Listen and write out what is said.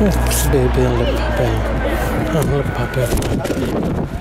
Oops, baby, lip popping. Lip popping.